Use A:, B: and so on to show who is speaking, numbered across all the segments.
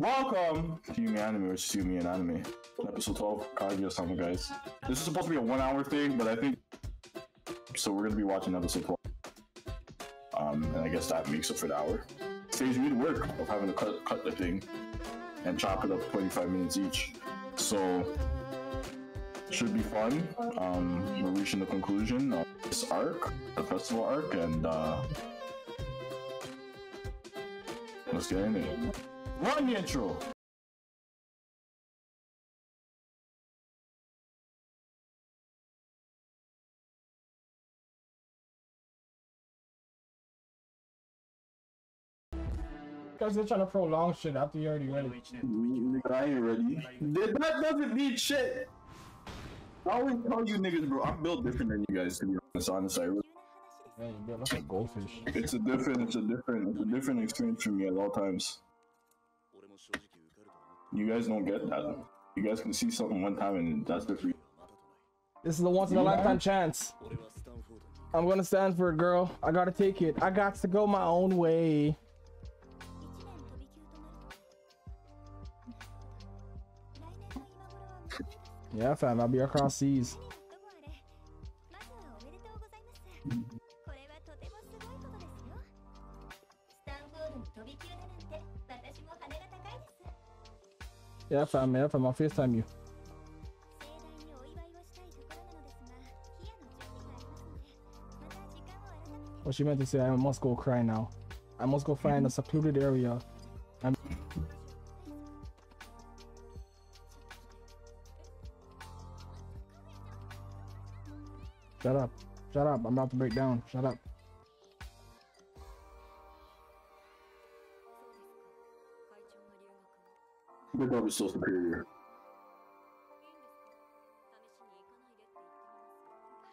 A: Welcome to Ume Anime, which is Ume and Anime. Episode 12, Kaguya-sama, guys. This is supposed to be a one hour thing, but I think... So we're gonna be watching episode 12. Um, and I guess that makes up for the hour. Saves me the work of having to cut, cut the thing and chop it up 25 minutes each. So, should be fun. Um, we're reaching the conclusion of this arc, the festival arc, and uh, let's get into it. Run the intro!
B: Because they're trying to prolong shit after you already ready.
A: Nigga, I ain't ready. That that doesn't mean shit. I always tell you niggas, bro, I'm built different than you guys, to be honest. Honestly, I really-
B: Man, you built like a goldfish.
A: it's a different, it's a different, it's a different experience for me at all times. You guys don't get that. You guys can see something one time and that's the free.
B: This is the once in a lifetime chance. I'm gonna stand for it, girl. I gotta take it. I got to go my own way. Yeah, fam, I'll be across seas. Yeah, fam, Yeah, fam, I'll FaceTime you. What she meant to say, I must go cry now. I must go find a secluded area. I'm Shut up. Shut up. I'm about to break down. Shut up.
A: The dog is so superior.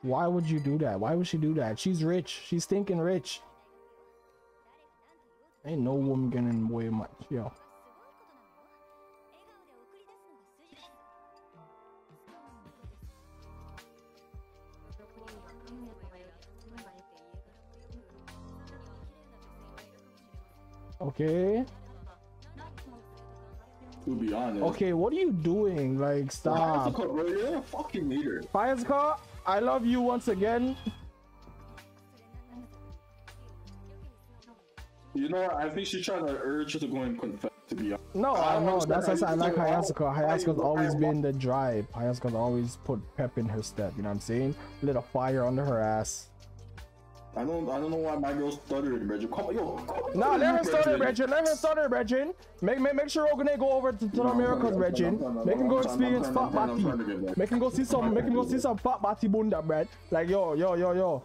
B: Why would you do that? Why would she do that? She's rich. She's thinking rich. Ain't no woman getting way much, yo. Okay.
A: To be honest.
B: Okay, what are you doing? Like, stop.
A: Bro, you're a fucking leader.
B: I love you once again.
A: You know what? I think she's trying to urge you to go and confess, to be honest.
B: No,
A: I
B: I know. That's why I like. Hayasaka.
A: Hayasaka's
B: always been the drive. Hayasaka's always put pep in her step. You know what I'm saying? Lit a fire under her ass.
A: I don't, I don't know why my girl's stuttering, Bridget. Come on, yo. come
B: Nah,
A: on,
B: let her it, Regin. Let her it, Regin. Make, make, make sure Ogune go over to, to the Americas, Regin. Make him go experience fat body. Make him go see some, make him go see some fat body bunda, bread. Like, yo, yo, yo, yo.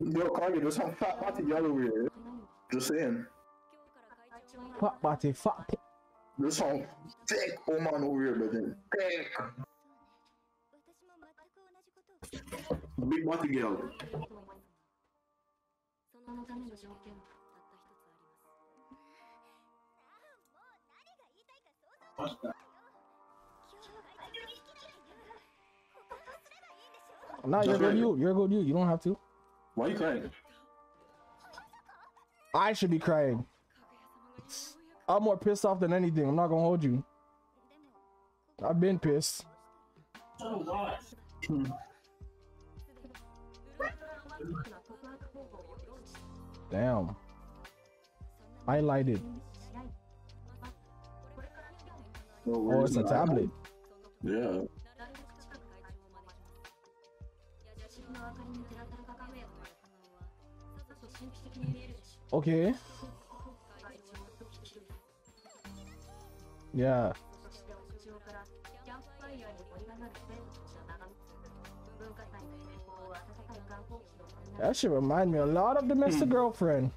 A: Yo, Kage, there's some fat y'all over here. Just saying.
B: Fat body, fat.
A: There's some thick old man over here, but then thick. Big
C: Nightingale.
B: No, you're good. You, you're good. You, you don't have to.
A: Why are you crying?
B: I should be crying. I'm more pissed off than anything. I'm not gonna hold you. I've been pissed. Oh, Damn. Highlighted.
A: No,
B: Oh, it's a tablet.
A: Yeah.
C: なる
B: That should remind me a lot of domestic girlfriend.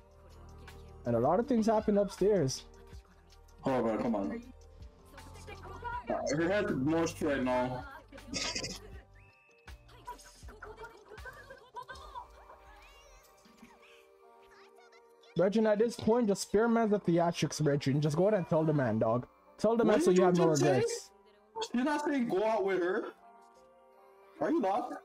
B: And a lot of things happen upstairs.
A: Oh, bro, come on. Uh, her head's moist right now.
B: Regin, at this point, just spearman the theatrics, Regin. Just go ahead and tell the man, dog. Tell the man so you
A: you
B: have no
A: say?
B: regrets.
A: You're not saying go out with her. Are you not?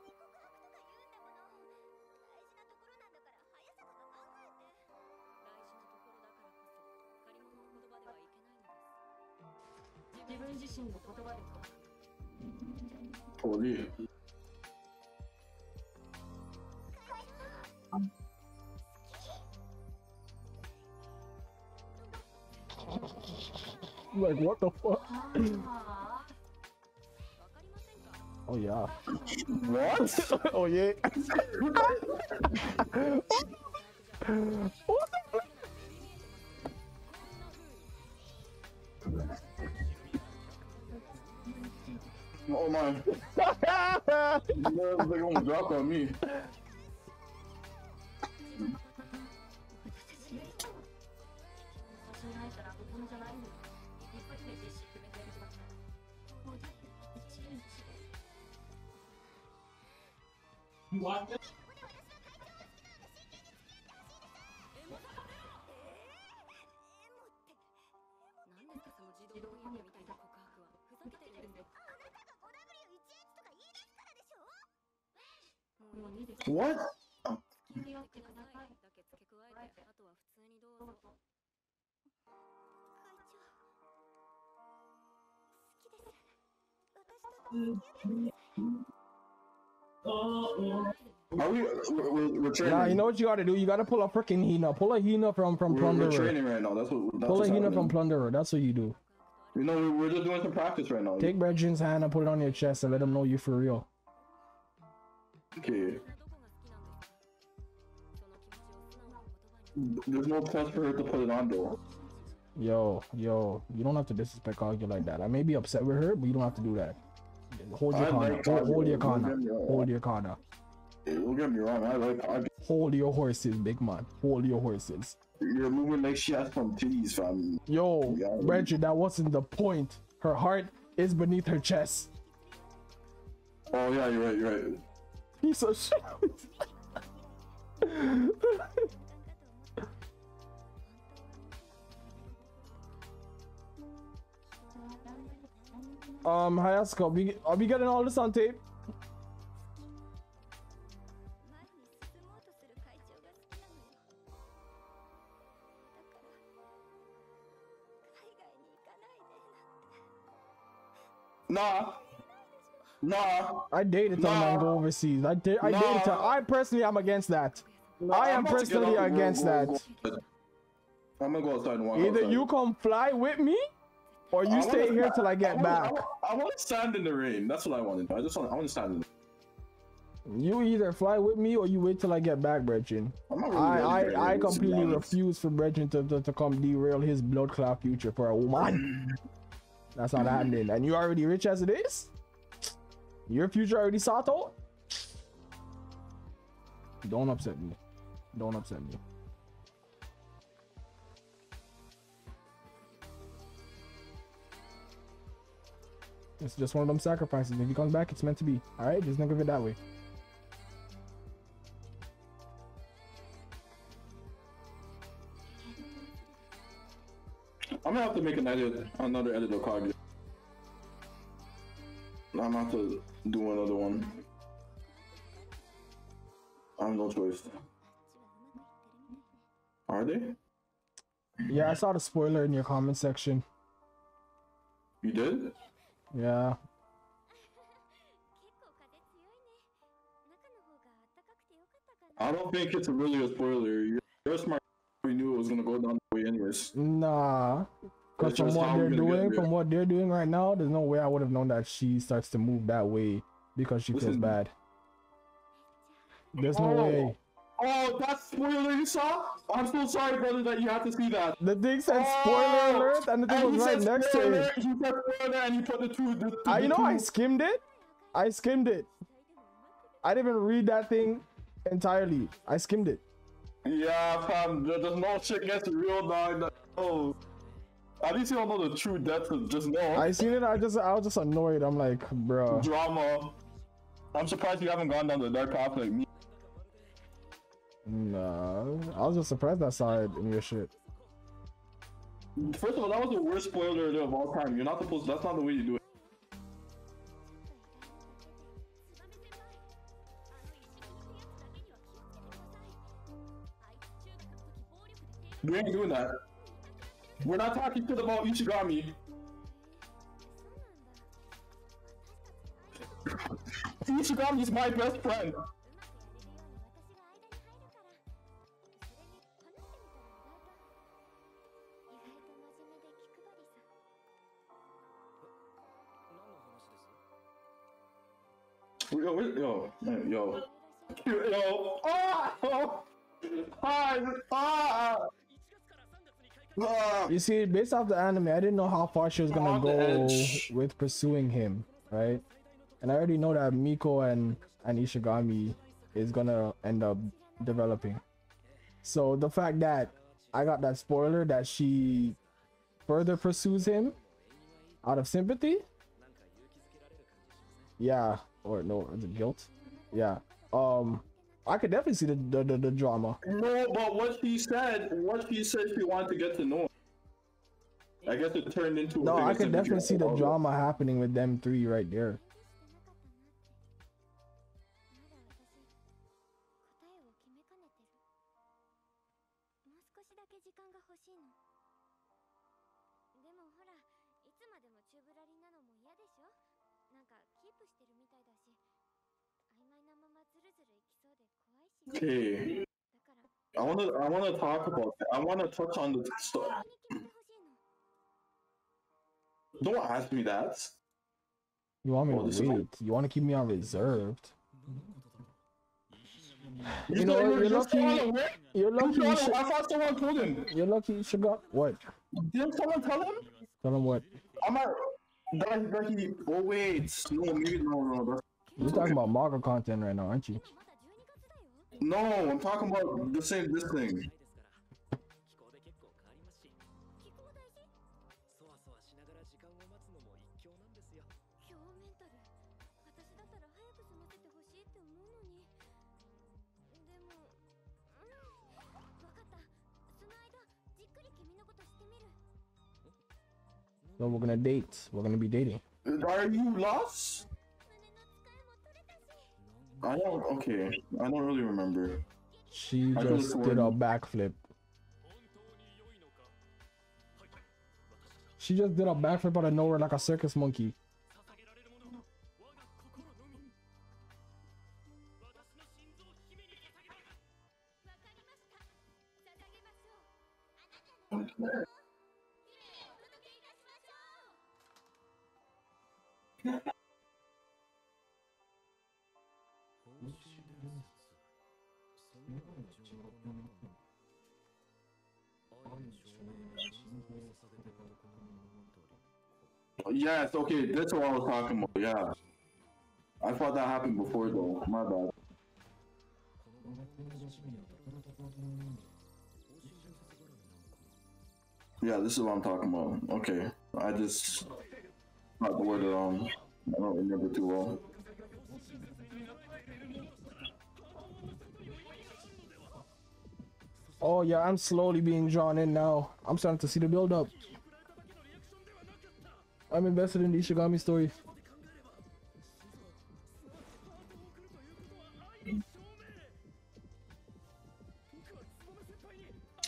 B: Like what the fuck? oh yeah.
A: What?
B: oh yeah. Oh.
A: Oh my. You're gonna drop on me.
D: You want this? さ
C: い
A: Are we? We're, we're, training.
B: Nah, you know what you gotta do? You gotta pull a freaking Hina. Pull a Hina from from
A: we're, we're training right now. That's what. That's
B: Pull a Hina from Plunderer. That's what you do.
A: You know, we're just doing some practice right now.
B: Take Regin's hand and put it on your chest and let him know you for real.
A: Okay. There's no chance for her to put it on though.
B: Yo, yo, you don't have to disrespect Kaguya like that. I may be upset with her, but you don't have to do that. Hold your
A: I. Like
B: hold, hold, your
A: kana.
B: Hold your kana.
A: Don't get me wrong. I like Kaguya.
B: Hold your horses, big man. Hold your horses.
A: You're moving like she has some titties, fam.
B: Yo,
A: yeah,
B: Reggie, that wasn't the point. Her heart is beneath her chest.
A: Oh yeah, you're right. You're right
B: piece of shit.
C: um, hi,
B: Asuka. Are we, are we getting all this on tape?
A: Nah. Nah.
B: I dated them and go
A: Nah.
B: overseas. I did. I dated.
A: Nah.
B: I personally am against that.
A: Nah,
B: I
A: I'm
B: am
A: about to get
B: personally
A: up and go-
B: against that.
A: I'm gonna go outside and walk
B: Either
A: outside.
B: you come fly with me, or
A: I
B: you
A: wanna
B: stay here
A: sta-
B: till I get
A: wanna-
B: back.
A: I wanna, I want to stand in the rain. That's what I want to do. I just want. I want to stand in. The,
B: You either fly with me or you wait till I get back, Brethren.
A: I'm really
B: I I, I completely refuse for Brethren to, to, to come derail his blood clot future for a woman. That's not happening. And you already rich as it is? Your future already out? Don't upset me. Don't upset me. It's just one of them sacrifices. If he comes back, it's meant to be. Alright, just think of it that way.
A: I'm gonna have to make another edit of Kaguya. I'm about to do another one. I have no choice. Are they?
B: Yeah, I saw the spoiler in your comment section.
A: You did?
B: Yeah.
A: I don't think it's really a spoiler. You're smart. We knew it was gonna go down the way, anyways.
B: Nah, because from what they're
A: we're gonna get
B: doing, from what they're doing right now, there's no way I would have known that she starts to move that way because she feels
A: Listen.
B: bad. There's no
A: Oh.
B: way.
A: Oh, that spoiler you saw? I'm so sorry, brother, that you had to see that.
B: The thing said spoiler
A: Oh,
B: alert and the thing
A: and
B: was right next to
A: spoiler,
B: it.
A: He said spoiler and he put the two. The, the,
B: I, you
A: the
B: know, I skimmed it. I skimmed it. I didn't even read that thing entirely. I skimmed it.
A: Yeah, fam, there- there's no shit gets real, dog. Oh. At least you don't know the true depth of just know.
B: I seen it. I just I was just annoyed. I'm like, bro.
A: Drama. I'm surprised you haven't gone down the dark path like me.
B: Nah, I was just surprised I saw it in your shit.
A: First of all, that was the worst spoiler of all time. You're not supposed. That's not the way you do it. We ain't doing that. We're not talking to the ball Ishigami. Ishigami is my best friend. Yo, yo, yo, yo, oh, ah, ah, Ah!
B: You see, based off the anime, I didn't know how far she was gonna go with pursuing him, right? And I already know that Miko and and Ishigami is gonna end up developing. So the fact that I got that spoiler that she further pursues him out of sympathy, yeah, or no, is it guilt? Yeah. Um, I could definitely see the the, the, the drama.
A: No, but what she said, what she said she wanted to get to know. him. I guess it turned into. a
B: No, I could definitely see the drama happening with them three right there.
A: Okay. I wanna I wanna talk about that. I wanna touch on the stuff. Don't ask me that.
B: You want me
A: oh,
B: to wait? You want to keep me on reserved?
A: You,
B: you know, you're,
A: you're
B: lucky. You're lucky. You should...
A: I thought someone told him.
B: You're lucky. You should go. What?
A: Did someone tell him?
B: Tell him what?
A: I'm not. That, that he. Oh wait. No, maybe no, no. That's
B: you're talking about manga content right now, aren't you?
A: No, I'm talking about this thing.
C: This thing.
B: So we're gonna date. We're gonna be dating.
A: Are you lost? I don't. Okay, I don't really remember.
B: She
A: I
B: just did a backflip. She just did a backflip out of nowhere like a circus monkey.
A: Yes, okay, that's what I was talking about, yeah. I thought that happened before though, my bad. Yeah, this is what I'm talking about. Okay, I just got the word wrong. I don't remember too well.
B: Oh yeah, I'm slowly being drawn in now. I'm starting to see the build up. I'm invested in the Ishigami story.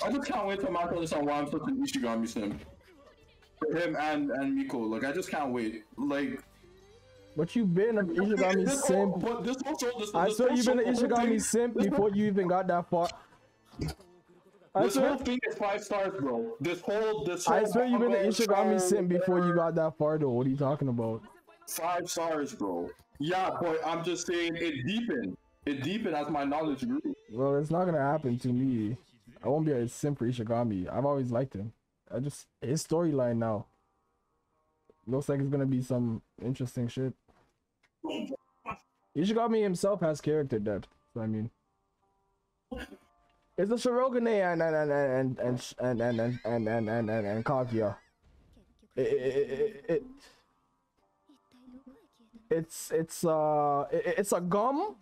A: I just can't wait till Marco understand why I'm such an Ishigami sim. For him and and Miko, like I just can't wait. Like
B: But you've been an Ishigami
A: this whole,
B: simp.
A: but this whole show, this,
B: I
A: this
B: swear you've been an Ishigami simp before you even got that far. I
A: This
B: swear,
A: whole thing is five stars, bro. This whole this whole
B: I swear you've been an
A: manga
B: Ishigami simp before you got that far though. What are you talking about?
A: five stars, bro. Yeah, but I'm just saying it deepened. It deepened as my knowledge grew.
B: Well, it's not gonna happen to me. I won't be a simp for Ishigami. I've always liked him. I just his storyline now looks like it's gonna be some interesting shit. Ishigami himself has character depth. So I mean, it's a Shirogane and and and and and and and and and and and and Kaguya. It, it, it, it's it's uh it's a gum.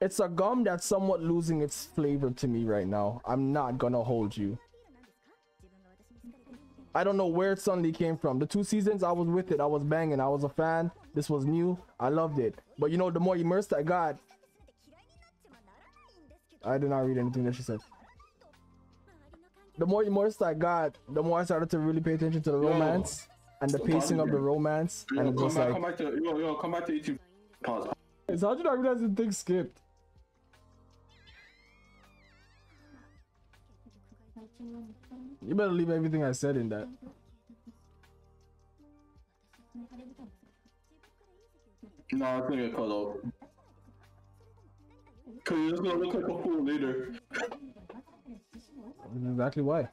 B: It's a gum that's somewhat losing its flavor to me right now. I'm not gonna hold you. I don't know where it suddenly came from. The two seasons I was with it, I was banging, I was a fan. This was new. I loved it. But you know, the more immersed I got, I did not read anything that she said. The more emotions I got, the more I started to really pay attention to the yo, romance and the pacing of the romance.
A: Yo, and
B: it
A: was
B: like,
A: come back to, yo, yo, come back to YouTube. Pause.
B: It's how did I realize the thing skipped? You better leave everything I said in that.
A: No, it's gonna cut off. Because you're just gonna look like a fool later.
B: Exactly why.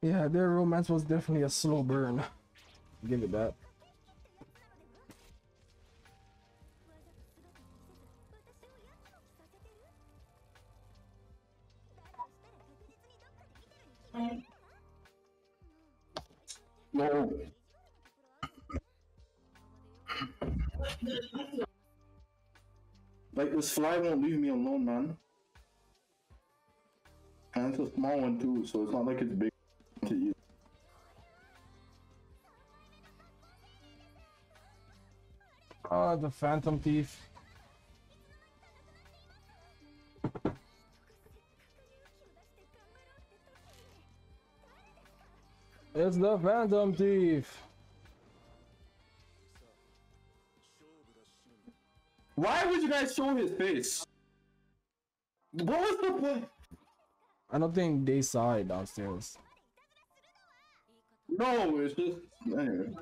B: Yeah, their romance was definitely a slow burn. Give it that.
A: No. like this fly won't leave me alone, man. And it's a small one too, so it's not like it's big to you.
B: Ah, the phantom thief. It's the Phantom Thief!
A: Why would you guys show his face? What was the point?
B: I don't think they saw it downstairs.
A: No, it's just... Anyway.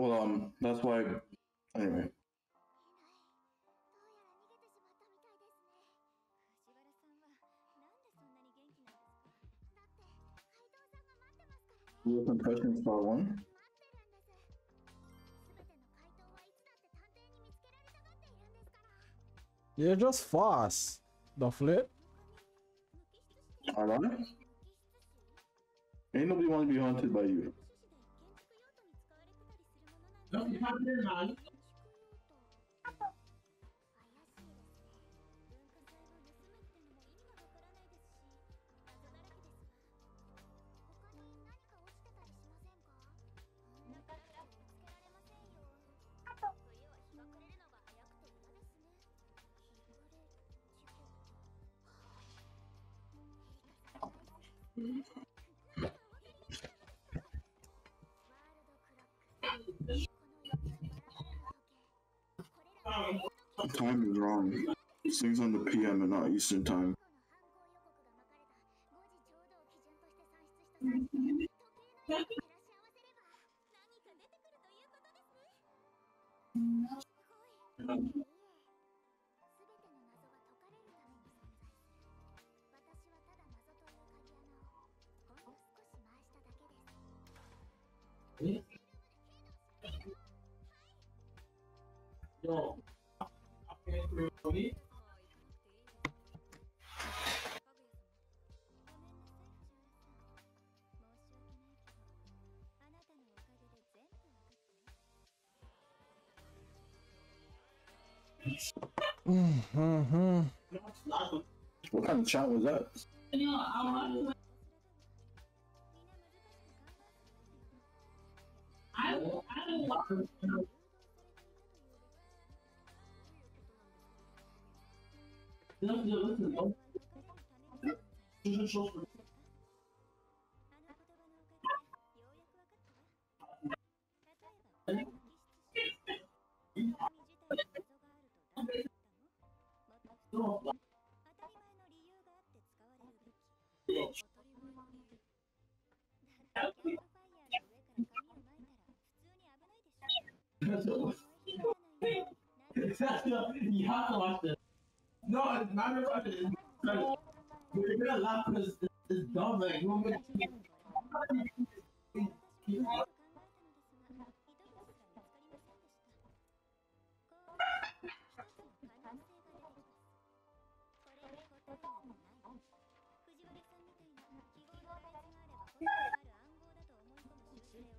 A: Well, um, that's why. Anyway. With impression star
E: one.
B: You're just fast, the flip.
E: Alright.
A: Ain't nobody want to be haunted by you.
E: なんで食べれない。Mm-hmm. The
A: time is wrong. Things on the PM and not Eastern time.
E: Mm-hmm.
B: Mm-hmm.
A: What kind of chat was that?
E: I, I の当たって使い、いや、ちょ。いや、ちょ。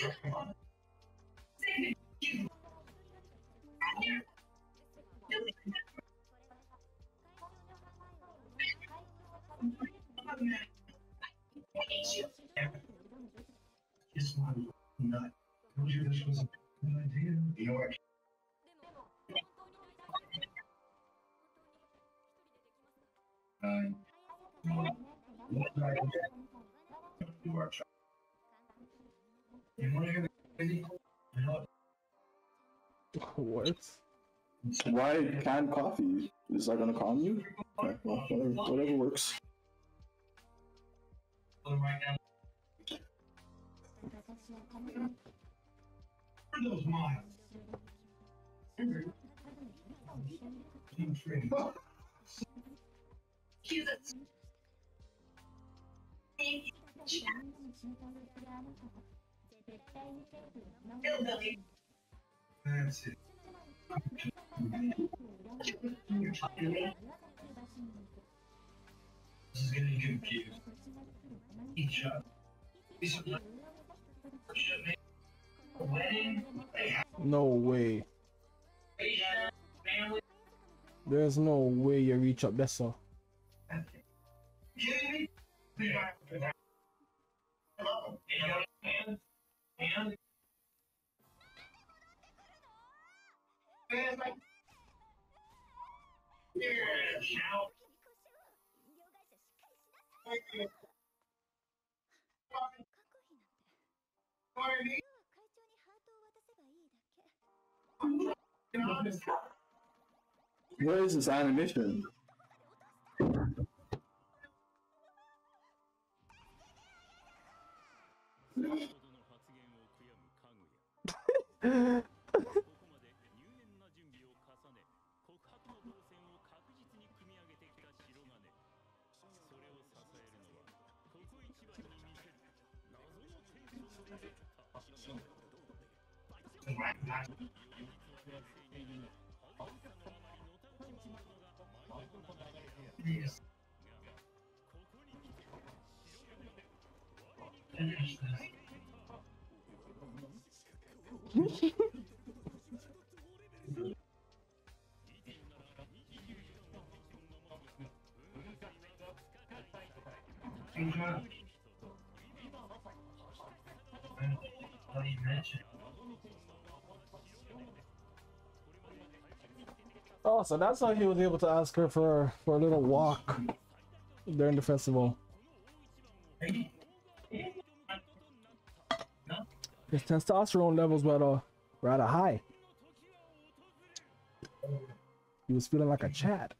E: Come on.
B: What?
A: Why canned coffee? Is that gonna calm you? Okay, well, whatever, whatever works.
E: those miles. Team training. That's it. This is getting confused. Each other.
B: No way. There's no way you reach up so.
E: kidding
A: What is this animation?
E: Yes. Finish this. Do you
B: Oh, so that's how he was able to ask her for for a little walk during the festival. His testosterone levels were uh, rather high. He was feeling like a Chad.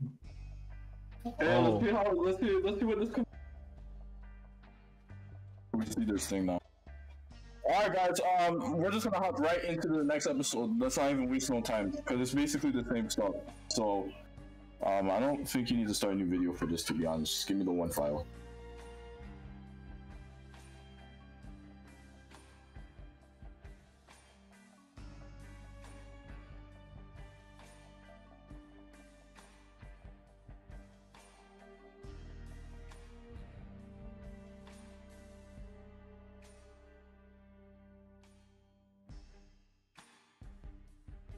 A: Hey,
B: Oh.
A: let's see how. Let's see. Let's see what this. Com- we see this thing now. All right, guys. Um, we're just gonna hop right into the next episode. Let's not even waste no time because it's basically the same stuff. So, um, I don't think you need to start a new video for this. To be honest, just give me the one file.